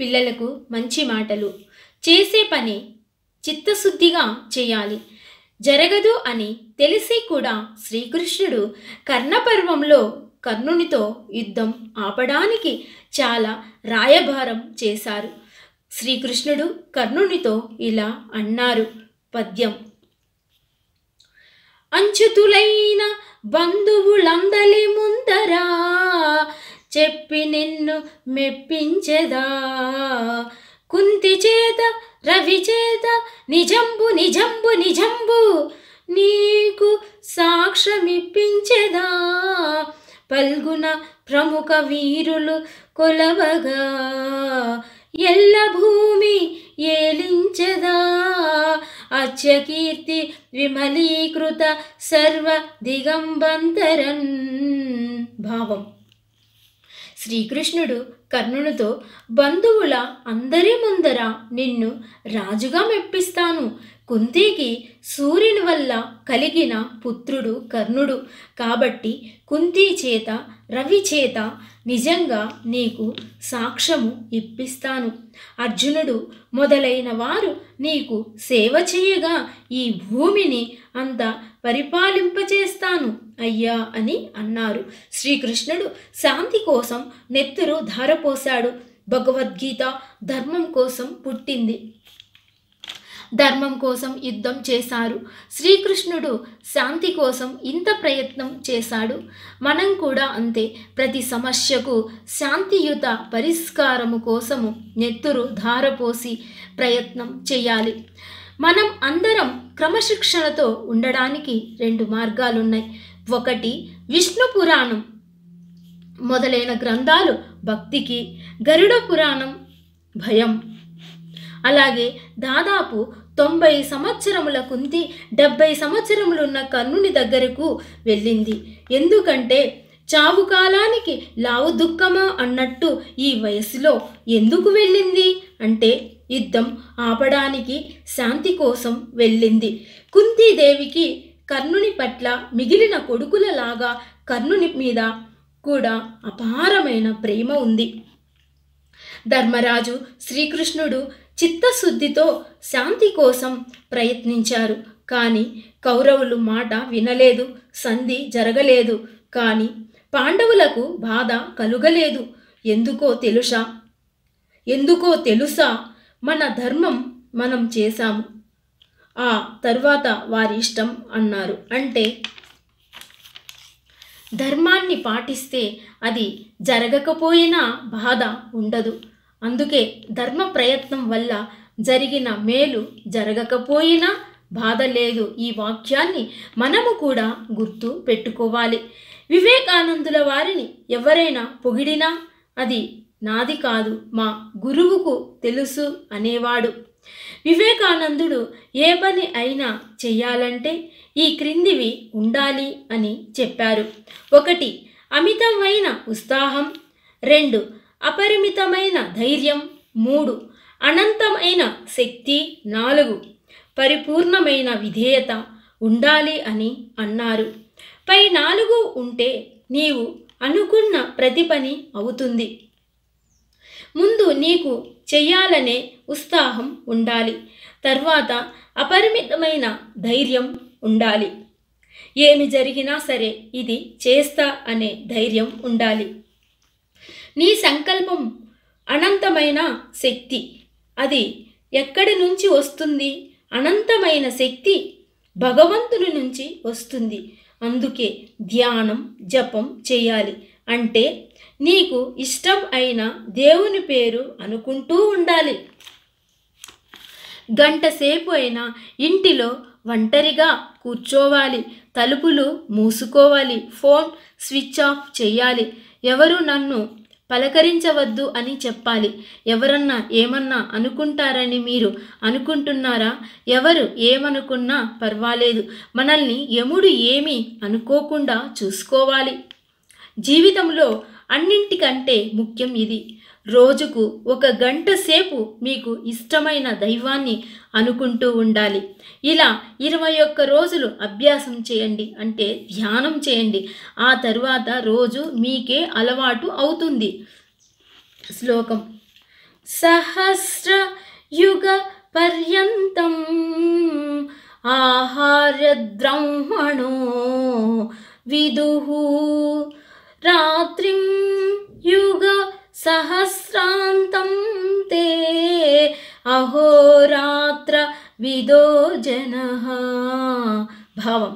పిల్లలకు మంచి మాటలు. చేసే పని చిత్తశుద్ధిగా చేయాలి. జరగదు అని తెలిసి కూడా శ్రీకృష్ణుడు కర్ణపర్వంలో కర్ణునితో యుద్ధం ఆపడానికి చాలా రాయభారం చేశారు. శ్రీకృష్ణుడు కర్ణునితో ఇలా అన్నారు. పద్యం. అంచుతులైన బంధువులందలి ముందరా చెప్పి నిన్ను మెప్పించెదా? కుంతి చేత రవి చేత నిజంబు నిజంబు నిజంబు నీకు సాక్ష్యమిప్పించెదా? పల్గున ప్రముఖ వీరులు కొలవగా ఎల్ల భూమి ఏలించెదా? అచ్చకీర్తి విమలీకృత సర్వ దిగంబంతరన్ భావం. శ్రీకృష్ణుడు కర్ణునితో బంధువుల అందరి ముందర నిన్ను రాజుగా మెప్పిస్తాను. కుంతికి సూర్యుని వల్ల కలిగిన పుత్రుడు కర్ణుడు. కాబట్టి కుంతి చేత రవి చేత నిజంగా నీకు సాక్ష్యము ఇప్పిస్తాను. అర్జునుడు మొదలైన వారు నీకు సేవ చేయగా ఈ భూమిని అంత పరిపాలింపచేస్తాను అయ్యా అని అన్నారు. శ్రీకృష్ణుడు శాంతి కోసం నెత్తురు ధారపోశాడు. భగవద్గీత ధర్మం కోసం పుట్టింది. ధర్మం కోసం యుద్ధం చేశారు. శ్రీకృష్ణుడు శాంతి కోసం ఇంత ప్రయత్నం చేశాడు. మనం కూడా అంతే. ప్రతి సమస్యకు శాంతియుత పరిష్కారము కోసము నెత్తురు ధారపోసి ప్రయత్నం చేయాలి. మనం అందరం క్రమశిక్షణతో ఉండడానికి రెండు మార్గాలున్నాయి. ఒకటి విష్ణు పురాణం మొదలైన గ్రంథాలు భక్తికి గరుడ పురాణం భయం. అలాగే దాదాపు తొంభై సంవత్సరముల కుంతి డెబ్బై సంవత్సరములున్న కర్ణుని దగ్గరకు వెళ్ళింది. ఎందుకంటే చావు కాలానికి లావు దుఃఖమా అన్నట్టు ఈ వయసులో ఎందుకు వెళ్ళింది? అంటే యుద్ధం ఆపడానికి శాంతి కోసం వెళ్ళింది. కుంతీదేవికి కర్ణుని పట్ల మిగిలిన కొడుకులలాగా కర్ణుని మీద కూడా అపారమైన ప్రేమ ఉంది. ధర్మరాజు శ్రీకృష్ణుడు చిత్తశుద్ధితో శాంతి కోసం ప్రయత్నించారు. కానీ కౌరవులు మాట వినలేదు సంధి జరగలేదు. కానీ పాండవులకు బాధ కలుగలేదు. ఎందుకో తెలుసా? ఎందుకో తెలుసా? మన ధర్మం మనం చేశాము. ఆ తర్వాత వారి ఇష్టం అన్నారు. అంటే ధర్మాన్ని పాటిస్తే అది జరగకపోయినా బాధ ఉండదు. అందుకే ధర్మ ప్రయత్నం వల్ల జరిగిన మేలు జరగకపోయినా బాధ లేదు. ఈ వాక్యాన్ని మనము కూడా గుర్తు పెట్టుకోవాలి. వివేకానందుల వారిని ఎవరైనా పొగిడినా అది నాది కాదు మా గురువుకు తెలుసు అనేవాడు. వివేకానందుడు ఏ పని అయినా చెయ్యాలంటే ఈ క్రిందివి ఉండాలి అని చెప్పారు. ఒకటి అమితమైన ఉత్సాహం. రెండు అపరిమితమైన ధైర్యం మూడు. అనంతమైన శక్తి నాలుగు. పరిపూర్ణమైన విధేయత ఉండాలి అని అన్నారు. పై నాలుగు ఉంటే నీవు అనుకున్న ప్రతి పని అవుతుంది. ముందు నీకు చెయ్యాలనే ఉత్సాహం ఉండాలి. తర్వాత అపరిమితమైన ధైర్యం ఉండాలి. ఏమి జరిగినా సరే ఇది చేస్తా అనే ధైర్యం ఉండాలి. నీ సంకల్పం అనంతమైన శక్తి. అది ఎక్కడి నుంచి వస్తుంది? అనంతమైన శక్తి భగవంతుని నుంచి వస్తుంది. అందుకే ధ్యానం జపం చేయాలి. అంటే నీకు ఇష్టం అయిన దేవుని పేరు అనుకుంటూ ఉండాలి. గంట సేపు అయినా ఇంటిలో ఒంటరిగా కూర్చోవాలి. తలుపులు మూసుకోవాలి. ఫోన్ స్విచ్ ఆఫ్ చేయాలి. ఎవరు నన్ను పలకరించవద్దు అని చెప్పాలి. ఎవరన్నా ఏమన్నా అనుకుంటారని మీరు అనుకుంటున్నారా? ఎవరు ఏమనుకున్నా పర్వాలేదు. మనల్ని యముడు ఏమీ అనుకోకుండా చూసుకోవాలి. జీవితంలో అన్నింటికంటే ముఖ్యం ఇది. రోజుకు ఒక గంట సేపు మీకు ఇష్టమైన దైవాన్ని అనుకుంటూ ఉండాలి. ఇలా ఇరవై ఒక్క రోజులు అభ్యాసం చేయండి అంటే ధ్యానం చేయండి. ఆ తర్వాత రోజు మీకే అలవాటు అవుతుంది. శ్లోకం. సహస్ర యుగ పర్యంతం ఆహార్యద్రహ్మణో విదు రాత్రిం సహస్రాంతం తే అహోరాత్ర విదోజన భావం.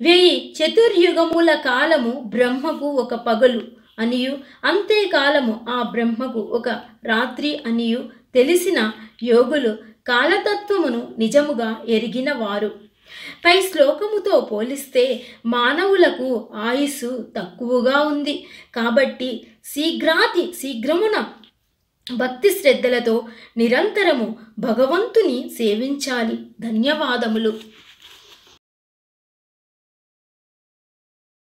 వెయ్యి చతుర్యుగముల కాలము బ్రహ్మకు ఒక పగలు అనియు అంతేకాలము ఆ బ్రహ్మకు ఒక రాత్రి అనియు తెలిసిన యోగులు కాలతత్వమును నిజముగా ఎరిగిన వారు. పై శ్లోకముతో పోలిస్తే మానవులకు ఆయుస్సు తక్కువగా ఉంది. కాబట్టి శీఘ్రాతి శీఘ్రమున భక్తి శ్రద్ధలతో నిరంతరము భగవంతుని సేవించాలి. ధన్యవాదములు.